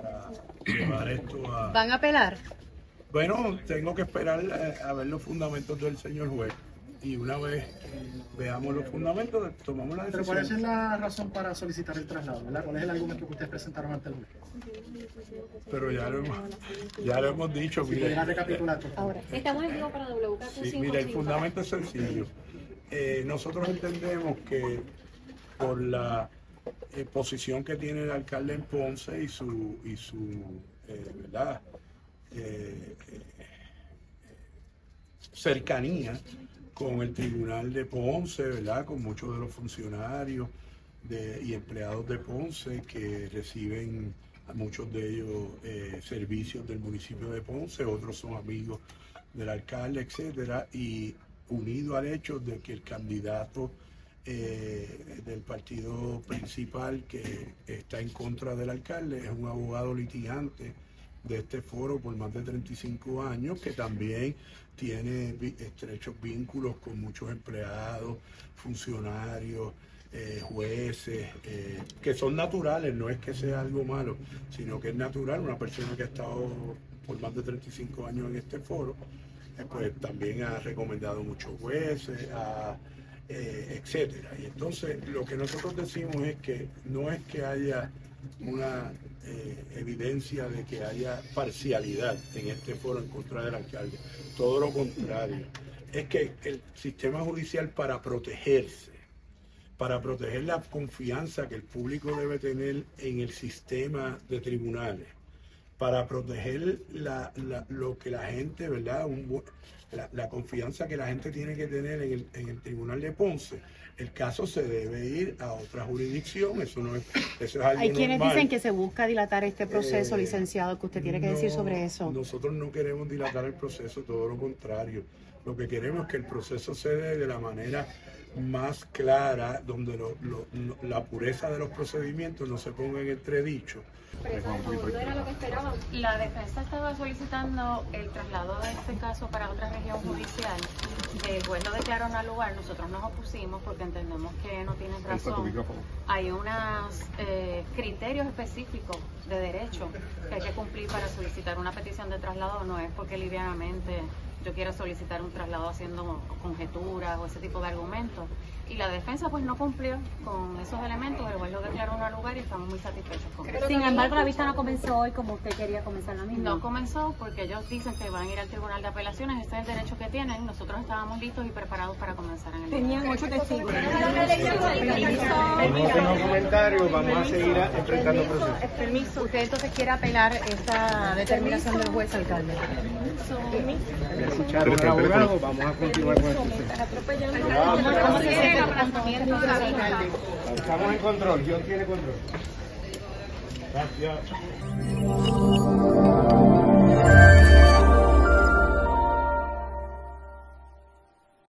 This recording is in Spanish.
para llevar esto a... ¿Van a apelar? Bueno, tengo que esperar eh, a ver los fundamentos del señor juez y una vez veamos los fundamentos, tomamos la Pero decisión. ¿cuál es la razón para solicitar el traslado? ¿verdad? ¿Cuál es el argumento que ustedes presentaron ante el juez? Pero ya lo hemos, ya lo hemos dicho, Si pudiera recapitular, por favor. Ahora. Estamos en vivo para WK Sí, mire, el fundamento es sencillo. Eh, nosotros entendemos que por la eh, posición que tiene el alcalde en Ponce y su, y su eh, ¿verdad? Eh, cercanía con el tribunal de Ponce, ¿verdad? Con muchos de los funcionarios y empleados de Ponce que reciben a muchos de ellos servicios del municipio de Ponce, otros son amigos del alcalde, etcétera, y unido al hecho de que el candidato eh, del partido principal que está en contra del alcalde. Es un abogado litigante de este foro por más de 35 años, que también tiene estrechos vínculos con muchos empleados, funcionarios, eh, jueces, eh, que son naturales, no es que sea algo malo, sino que es natural, una persona que ha estado por más de 35 años en este foro, pues también ha recomendado muchos jueces, ha, eh, etcétera. Y entonces lo que nosotros decimos es que no es que haya una eh, evidencia de que haya parcialidad en este foro en contra del alcalde, todo lo contrario, es que el sistema judicial para protegerse, para proteger la confianza que el público debe tener en el sistema de tribunales, para proteger la- la- lo que la gente, ¿verdad? Un la, la confianza que la gente tiene que tener en el, en el Tribunal de Ponce. El caso se debe ir a otra jurisdicción, eso no es, eso es algo Hay quienes dicen que se busca dilatar este proceso, Eh, licenciado, que usted tiene que decir sobre eso. Nosotros no queremos dilatar el proceso, todo lo contrario. Lo que queremos es que el proceso se dé de la manera más clara, donde lo- lo- lo- la pureza de los procedimientos no se ponga en entredicho. era lo que esperaban. La defensa estaba solicitando el traslado de este caso para otra región judicial. El juez lo declaró no lugar, nosotros nos opusimos porque entendemos que no tienen razón. Hay unos eh, criterios específicos de derecho que hay que cumplir para solicitar una petición de traslado, no es porque livianamente yo quiera solicitar un traslado haciendo conjeturas o ese tipo de argumentos. Y la defensa pues no cumplió con esos elementos, el juez lo declaró no lugar y estamos muy satisfechos con eso. Sin embargo, la vista no comenzó hoy como usted quería comenzar la misma. No comenzó porque ellos dicen que van a ir al Tribunal de Apelaciones, ese es el derecho que tienen. Nosotros estábamos listos y preparados para comenzar en el. Tenían ocho testigos. No comentario vamos a seguir enfrentando procesos. Permiso. Usted entonces quiere apelar esta determinación del juez alcalde. Escucharon al abogado, vamos a continuar con el proceso. Estamos en control, John tiene control. Gracias.